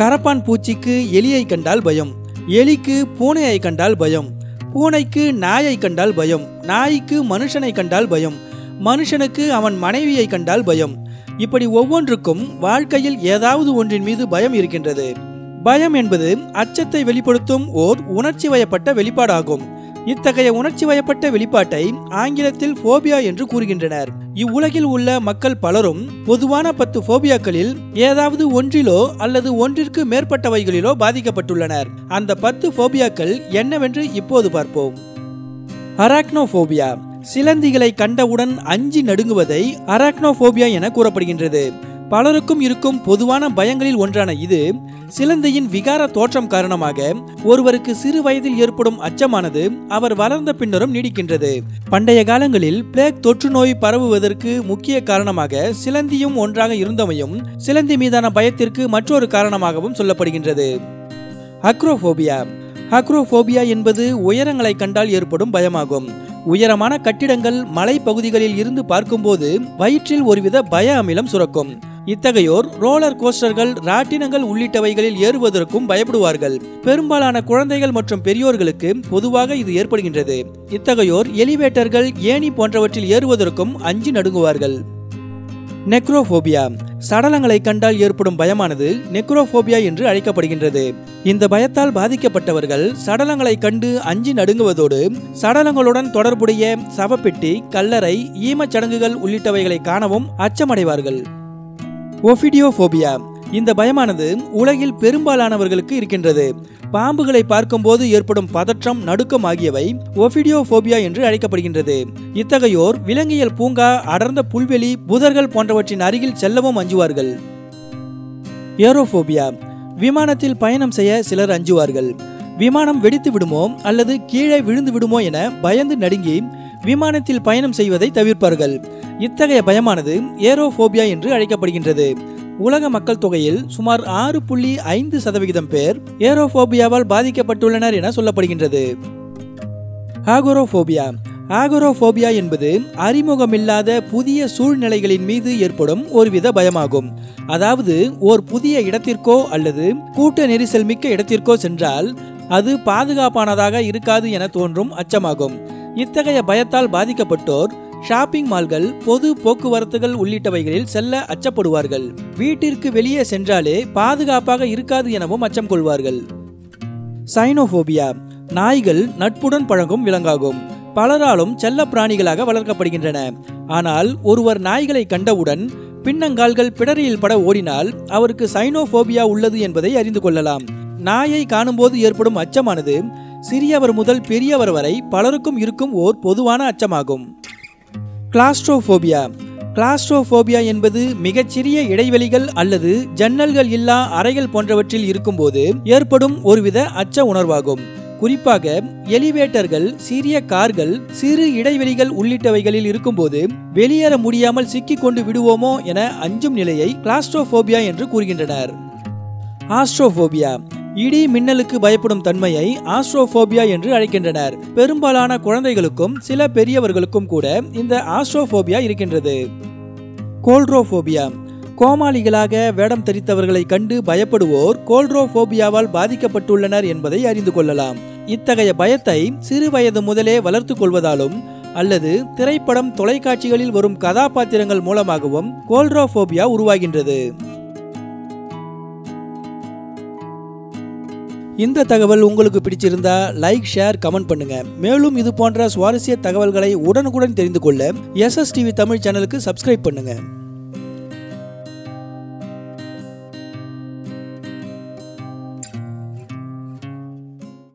கரப்பான் பூச்சிக்கு எலியை கண்டால் பயம் எலிக்கு பூனையை கண்டால் பயம் பூனைக்கு நாயை கண்டால் பயம் நாய்க்கு மனுஷனை கண்டால் பயம் மனுஷனுக்கு அவன் மனைவியை கண்டால் பயம். இப்படி ஒவ்வொன்றுக்கும் வாழ்க்கையில் ஏதாவது ஒன்றின் மீது பயம் இருக்கின்றது. பயம் என்பது அச்சத்தை வெளிப்படுத்தும் ஓர் உணர்ச்சி வயப்பட்ட வெளிப்பாடாகும். இத்தகைய உணர்ச்சி வயப்பட்ட வெளிப்பாட்டை ஆங்கிலத்தில் ஃபோபியா என்று கூறுகின்றனர். இவ்வுலகில் உள்ள மக்கள் பலரும் பொதுவான பத்து ஃபோபியாக்களில் ஏதாவது ஒன்றிலோ அல்லது ஒன்றிற்கு மேற்பட்டவைகளிலோ பாதிக்கப்பட்டுள்ளனர். அந்த பத்து ஃபோபியாக்கள் என்னவென்று இப்போது பார்ப்போம். அராக்னோஃபோபியா. சிலந்திகளை கண்டவுடன் அஞ்சி நடுங்குவதை அராக்னோஃபோபியா என கூறப்படுகின்றது. பலருக்கும் இருக்கும் பொதுவான பயங்களில் ஒன்றான இது சிலந்தையின் விகார தோற்றம் காரணமாக ஒருவருக்கு சிறு வயதில் ஏற்படும் அச்சமானது அவர் வளர்ந்த பின்னரும் நீடிக்கின்றது. பண்டைய காலங்களில் பிளேக் தொற்று நோய் பரவுவதற்கு முக்கிய காரணமாக சிலந்தியும் ஒன்றாக இருந்தமையும் சிலந்தி மீதான பயத்திற்கு மற்றொரு காரணமாகவும் சொல்லப்படுகின்றது. அக்ரோஃபோபியா. அக்ரோஃபோபியா என்பது உயரங்களை கண்டால் ஏற்படும் பயமாகும். உயரமான கட்டிடங்கள் மலை பகுதிகளில் இருந்து பார்க்கும்போது வயிற்றில் ஒருவித பய அமிலம் சுரக்கும். இத்தகையோர் ரோலர் கோஸ்டர்கள் ராட்டினங்கள் உள்ளிட்டவைகளில் ஏறுவதற்கும் பயப்படுவார்கள். பெரும்பாலான குழந்தைகள் மற்றும் பெரியோர்களுக்கு பொதுவாக இது ஏற்படுகின்றது. இத்தகையோர் எலிவேட்டர்கள் ஏணி போன்றவற்றில் ஏறுவதற்கும் அஞ்சி நடுங்குவார்கள். நெக்ரோஃபோபியா. சடலங்களை கண்டால் ஏற்படும் பயமானது நெக்ரோஃபோபியா என்று அழைக்கப்படுகின்றது. இந்த பயத்தால் பாதிக்கப்பட்டவர்கள் சடலங்களை கண்டு அஞ்சி நடுங்குவதோடு சடலங்களுடன் தொடர்புடைய சவப்பெட்டி கல்லறை ஈமச்சடங்குகள் உள்ளிட்டவைகளை காணவும் அச்சமடைவார்கள். ஒஃபிடியோஃபோபியா. இந்த பயமானது உலகில் பெரும்பாலானவர்களுக்கு இருக்கின்றது. பாம்புகளை பார்க்கும்போது ஏற்படும் பதற்றம் நடுக்கம் ஆகியவை ஒஃபிடியோஃபோபியா என்று அழைக்கப்படுகின்றது. இத்தகையோர் விலங்கியல் பூங்கா அடர்ந்த புல்வெளி புதர்கள் போன்றவற்றின் அருகில் செல்லவும் அஞ்சுவார்கள். ஏரோஃபோபியா. விமானத்தில் பயணம் செய்ய சிலர் அஞ்சுவார்கள். விமானம் வெடித்து விடுமோ அல்லது கீழே விழுந்து விடுமோ என பயந்து நடுங்கி விமானத்தில் பயணம் செய்வதை தவிர்ப்பார்கள். இத்தகைய பயமானது ஏரோஃபோபியா என்று அழைக்கப்படுகின்றது. உலக மக்கள் தொகையில் சுமார் ஆறு புள்ளி ஐந்து சதவிகிதம் பேர் ஏரோஃபோபியாவால் பாதிக்கப்பட்டுள்ளனர் என சொல்லப்படுகின்றது. ஆகோரோஃபோபியா. ஆகோரோஃபோபியா என்பது அறிமுகமில்லாத புதிய சூழ்நிலைகளின் மீது ஏற்படும் ஒருவித பயமாகும். அதாவது ஓர் புதிய இடத்திற்கோ அல்லது கூட்ட நெரிசல் மிக்க இடத்திற்கோ சென்றால் அது பாதுகாப்பானதாக இருக்காது என தோன்றும் அச்சமாகும். இத்தகைய பயத்தால் பாதிக்கப்பட்டோர் ஷாப்பிங் மால்கள் பொது போக்குவரத்துகள் உள்ளிட்டவைகளில் செல்ல அச்சப்படுவார்கள். வீட்டிற்கு வெளியே சென்றாலே பாதுகாப்பாக இருக்காது எனவும் அச்சம் கொள்வார்கள். சைனோபோபியா நாய்கள் நட்புடன் பழகும் விலங்காகும். பலராலும் செல்ல பிராணிகளாக வளர்க்கப்படுகின்றன. ஆனால் ஒருவர் நாய்களை கண்டவுடன் பின்னங்கால்கள் பிடரியில் பட ஓடினால் அவருக்கு சைனோபோபியா உள்ளது என்பதை அறிந்து கொள்ளலாம். நாயை காணும்போது ஏற்படும் அச்சமானது சிறியவர் முதல் பெரியவர் வரை பலருக்கும் இருக்கும் ஓர் பொதுவான அச்சமாகும். கிளாஸ்ட்ரோஃபோபியா கிளாஸ்ட்ரோஃபோபியா என்பது மிகச்சிறிய இடைவெளிகள் அல்லது ஜன்னல்கள் இல்லா அறைகள் போன்றவற்றில் இருக்கும்போது ஏற்படும் ஒருவித அச்ச உணர்வாகும். குறிப்பாக எலிவேட்டர்கள் சிறிய கார்கள் சிறு இடைவெளிகள் உள்ளிட்டவைகளில் இருக்கும்போது வெளியேற முடியாமல் சிக்கிக் கொண்டு விடுவோமோ என அஞ்சும் நிலையை கிளாஸ்ட்ரோஃபோபியா என்று கூறுகின்றனர். ஆஸ்ட்ரோஃபோபியா இடி மின்னலுக்கு பயப்படும் தன்மையை ஆஸ்ட்ரோபோபியா என்று அழைக்கின்றனர். பெரும்பாலான குழந்தைகளுக்கும் சில பெரியவர்களுக்கும் கூட இந்த ஆஸ்ட்ரோபோபியா இருக்கின்றது. கோல்ட்ரோபோபியா கோமாளிகளாக வேடம் தரித்தவர்களை கண்டு பயப்படுவோர் கோல்ட்ரோபோபியாவால் பாதிக்கப்பட்டுள்ளனர் என்பதை அறிந்து கொள்ளலாம். இத்தகைய பயத்தை சிறு வயது முதலே வளர்த்து கொள்வதாலும் அல்லது திரைப்படம் தொலைக்காட்சிகளில் வரும் கதாபாத்திரங்கள் மூலமாகவும் கோல்ட்ரோபோபியா உருவாகின்றது. இந்த தகவல் உங்களுக்கு பிடிச்சிருந்தா லைக் ஷேர் கமெண்ட் பண்ணுங்க. மேலும் இது போன்ற சுவாரஸ்ய தகவல்களை உடனுக்குடன் தெரிந்து கொள்ள எஸ்எஸ் டிவி தமிழ் சேனலுக்கு சப்ஸ்கிரைப் பண்ணுங்க.